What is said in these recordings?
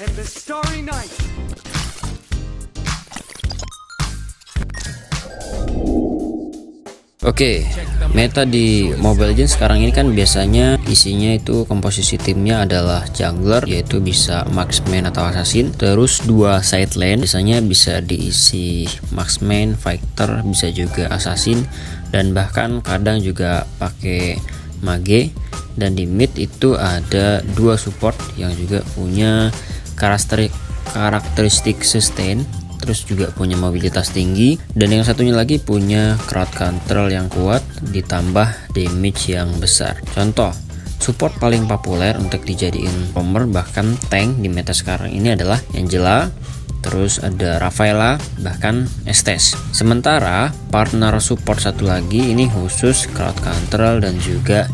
and the starry night. Oke, meta di Mobile Legends sekarang ini kan biasanya isinya itu komposisi timnya adalah jungler yaitu bisa marksman atau assassin, terus dua side lane biasanya bisa diisi marksman, fighter, bisa juga assassin. Dan bahkan kadang juga pakai mage. Dan di mid itu ada dua support yang juga punya karakteristik karakteristik sustain terus juga punya mobilitas tinggi dan yang satunya lagi punya crowd control yang kuat ditambah damage yang besar. Contoh support paling populer untuk dijadiin roamer bahkan tank di meta sekarang ini adalah Angela terus ada Rafaela bahkan Estes. Sementara partner support satu lagi ini khusus crowd control dan juga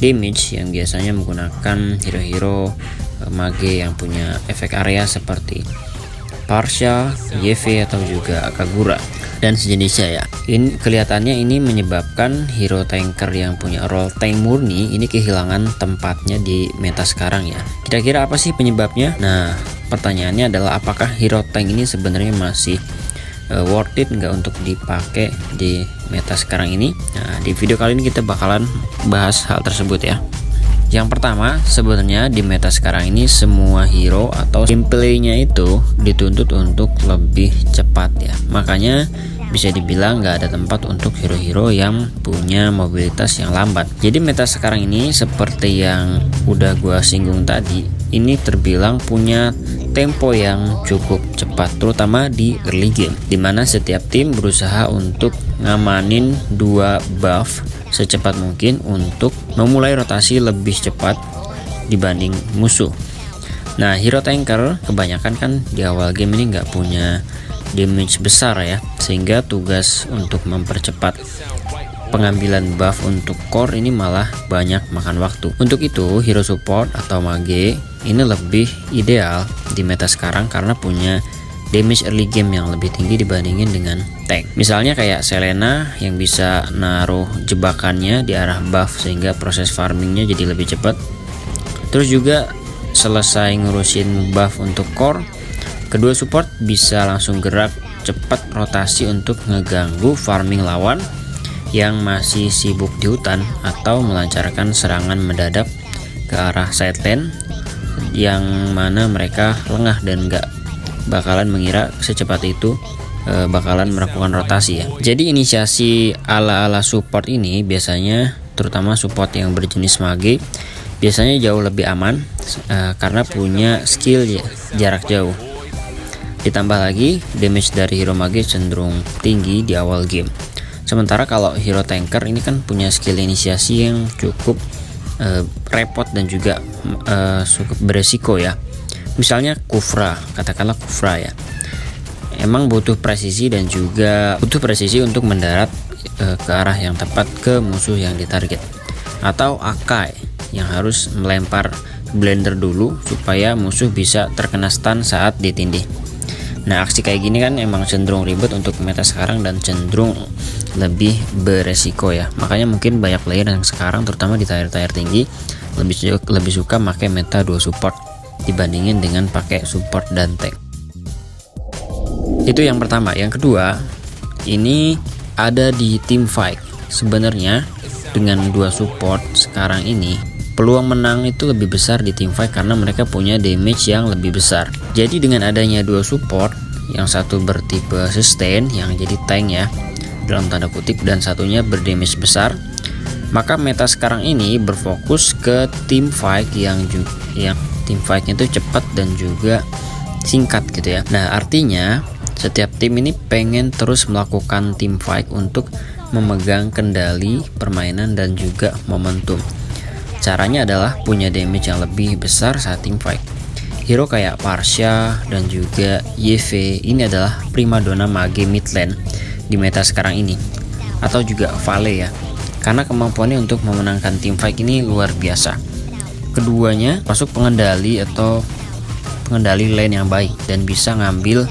damage yang biasanya menggunakan hero-hero mage yang punya efek area seperti Parsha, YV atau juga Kagura dan sejenisnya ya. Ini kelihatannya ini menyebabkan hero tanker yang punya role tank murni ini kehilangan tempatnya di meta sekarang ya. Kira-kira apa sih penyebabnya? Nah, pertanyaannya adalah apakah hero tank ini sebenarnya masih uh, worth it nggak untuk dipakai di meta sekarang ini? Nah, di video kali ini kita bakalan bahas hal tersebut ya. Yang pertama, sebenarnya di meta sekarang ini semua hero atau gameplaynya itu dituntut untuk lebih cepat ya. Makanya bisa dibilang nggak ada tempat untuk hero-hero yang punya mobilitas yang lambat. Jadi meta sekarang ini seperti yang udah gua singgung tadi, ini terbilang punya tempo yang cukup cepat terutama di early game di mana setiap tim berusaha untuk ngamanin dua buff secepat mungkin untuk memulai rotasi lebih cepat dibanding musuh. Nah, hero tanker kebanyakan kan di awal game ini nggak punya damage besar ya, sehingga tugas untuk mempercepat pengambilan buff untuk core ini malah banyak makan waktu. Untuk itu, hero support atau mage ini lebih ideal di meta sekarang karena punya damage early game yang lebih tinggi dibandingin dengan tank. Misalnya kayak Selena yang bisa naruh jebakannya di arah buff sehingga proses farmingnya jadi lebih cepat. Terus juga selesai ngurusin buff untuk core, kedua support bisa langsung gerak cepat rotasi untuk ngeganggu farming lawan yang masih sibuk di hutan atau melancarkan serangan mendadak ke arah side lane yang mana mereka lengah dan gak bakalan mengira secepat itu e, bakalan melakukan rotasi ya. Jadi inisiasi ala-ala support ini biasanya terutama support yang berjenis mage biasanya jauh lebih aman e, karena punya skill ya, jarak jauh. Ditambah lagi damage dari hero mage cenderung tinggi di awal game. Sementara kalau hero tanker ini kan punya skill inisiasi yang cukup e, repot dan juga e, cukup beresiko ya misalnya kufra katakanlah kufra ya. Emang butuh presisi dan juga butuh presisi untuk mendarat e, ke arah yang tepat ke musuh yang ditarget. Atau Akai yang harus melempar blender dulu supaya musuh bisa terkena stun saat ditindih. Nah aksi kayak gini kan emang cenderung ribet untuk meta sekarang dan cenderung lebih beresiko ya. Makanya mungkin banyak player yang sekarang terutama di tier-tier tinggi lebih lebih suka pakai meta dua support dibandingin dengan pakai support dan tank itu yang pertama. Yang kedua ini ada di team fight. Sebenarnya dengan dua support sekarang ini peluang menang itu lebih besar di team fight karena mereka punya damage yang lebih besar. Jadi dengan adanya dua support yang satu bertipe sustain yang jadi tank ya dalam tanda kutip dan satunya berdamage besar maka meta sekarang ini berfokus ke team fight yang yang tim fightnya itu cepat dan juga singkat gitu ya. Nah artinya setiap tim ini pengen terus melakukan tim fight untuk memegang kendali permainan dan juga momentum. Caranya adalah punya damage yang lebih besar saat tim fight. Hero kayak Parsha dan juga YV ini adalah primadona mage mid lane di meta sekarang ini. Atau juga Vale ya. Karena kemampuannya untuk memenangkan tim fight ini luar biasa keduanya masuk pengendali atau pengendali lane yang baik dan bisa ngambil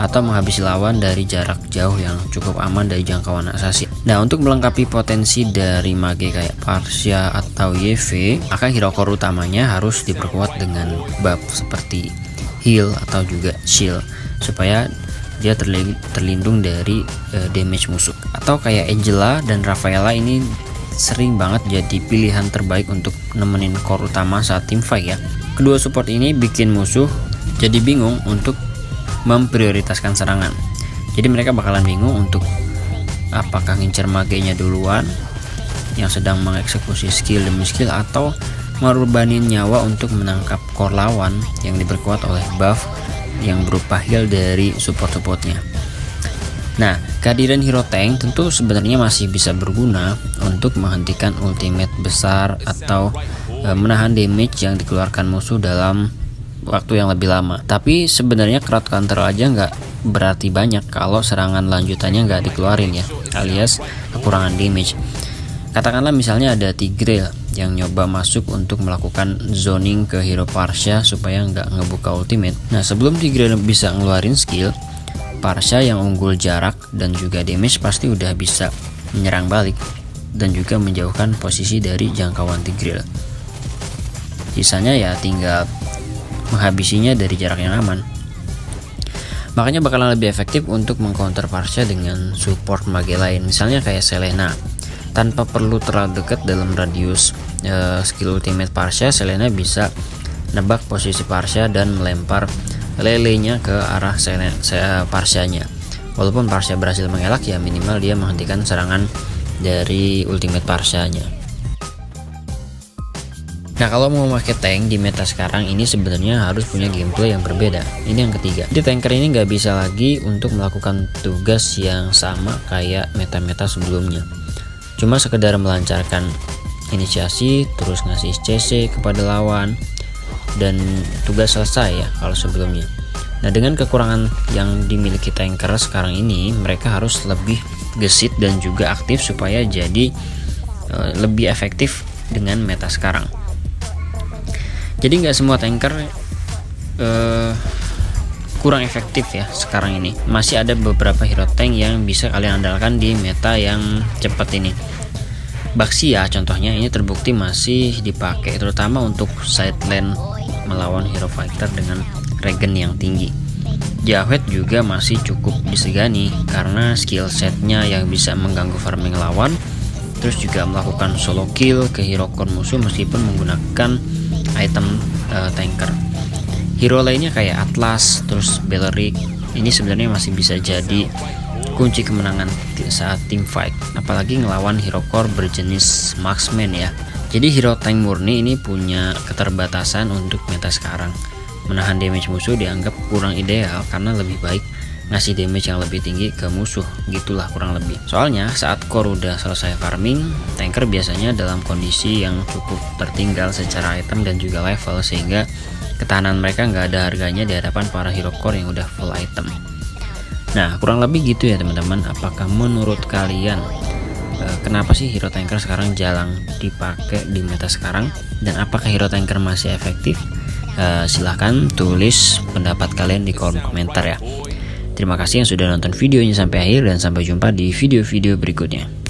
atau menghabisi lawan dari jarak jauh yang cukup aman dari jangkauan assassin. Nah, untuk melengkapi potensi dari mage kayak Parsha atau YV, maka hero core utamanya harus diperkuat dengan buff seperti heal atau juga shield supaya dia terlindung dari uh, damage musuh atau kayak Angela dan Rafaela ini sering banget jadi pilihan terbaik untuk nemenin core utama saat tim fight ya kedua support ini bikin musuh jadi bingung untuk memprioritaskan serangan jadi mereka bakalan bingung untuk apakah ngincer magenya duluan yang sedang mengeksekusi skill demi skill atau mengorbanin nyawa untuk menangkap core lawan yang diperkuat oleh buff yang berupa heal dari support-supportnya. Nah, kehadiran hero tank tentu sebenarnya masih bisa berguna untuk menghentikan ultimate besar atau e, menahan damage yang dikeluarkan musuh dalam waktu yang lebih lama. Tapi sebenarnya crowd counter aja nggak berarti banyak kalau serangan lanjutannya nggak dikeluarin ya, alias kekurangan damage. Katakanlah misalnya ada Tigreal yang nyoba masuk untuk melakukan zoning ke hero Parsha supaya nggak ngebuka ultimate. Nah sebelum Tigreal bisa ngeluarin skill, Parsha yang unggul jarak dan juga damage pasti udah bisa menyerang balik dan juga menjauhkan posisi dari jangkauan Tigreal. Sisanya ya tinggal menghabisinya dari jarak yang aman. Makanya bakalan lebih efektif untuk mengcounter Parsha dengan support mage lain, misalnya kayak Selena tanpa perlu terlalu dekat dalam radius uh, skill ultimate Parsha Selena bisa nebak posisi Parsha dan melempar lelenya ke arah Selena, Parshanya walaupun Parsha berhasil mengelak ya minimal dia menghentikan serangan dari ultimate Parshanya Nah kalau mau pakai tank di meta sekarang ini sebenarnya harus punya gameplay yang berbeda. Ini yang ketiga. Di tanker ini nggak bisa lagi untuk melakukan tugas yang sama kayak meta-meta sebelumnya cuma sekedar melancarkan inisiasi terus ngasih CC kepada lawan dan tugas selesai ya kalau sebelumnya. Nah dengan kekurangan yang dimiliki tanker sekarang ini mereka harus lebih gesit dan juga aktif supaya jadi uh, lebih efektif dengan meta sekarang. Jadi nggak semua tanker uh, kurang efektif ya sekarang ini. Masih ada beberapa hero tank yang bisa kalian andalkan di meta yang cepat ini. Baxia contohnya ini terbukti masih dipakai terutama untuk side lane melawan hero fighter dengan regen yang tinggi. Jahwet juga masih cukup disegani karena skill setnya yang bisa mengganggu farming lawan terus juga melakukan solo kill ke hero core musuh meskipun menggunakan item uh, tanker. Hero lainnya kayak Atlas terus Beleric ini sebenarnya masih bisa jadi kunci kemenangan saat team fight. Apalagi ngelawan hero core berjenis marksman ya jadi hero tank murni ini punya keterbatasan untuk meta sekarang. Menahan damage musuh dianggap kurang ideal karena lebih baik ngasih damage yang lebih tinggi ke musuh. Gitulah kurang lebih. Soalnya saat core udah selesai farming tanker biasanya dalam kondisi yang cukup tertinggal secara item dan juga level sehingga ketahanan mereka nggak ada harganya di hadapan para hero core yang udah full item. Nah kurang lebih gitu ya teman-teman. Apakah menurut kalian kenapa sih hero tanker sekarang jarang dipakai di meta sekarang? Dan apakah hero tanker masih efektif? Uh, silahkan tulis pendapat kalian di kolom komentar ya. Terima kasih yang sudah nonton videonya sampai akhir dan sampai jumpa di video-video berikutnya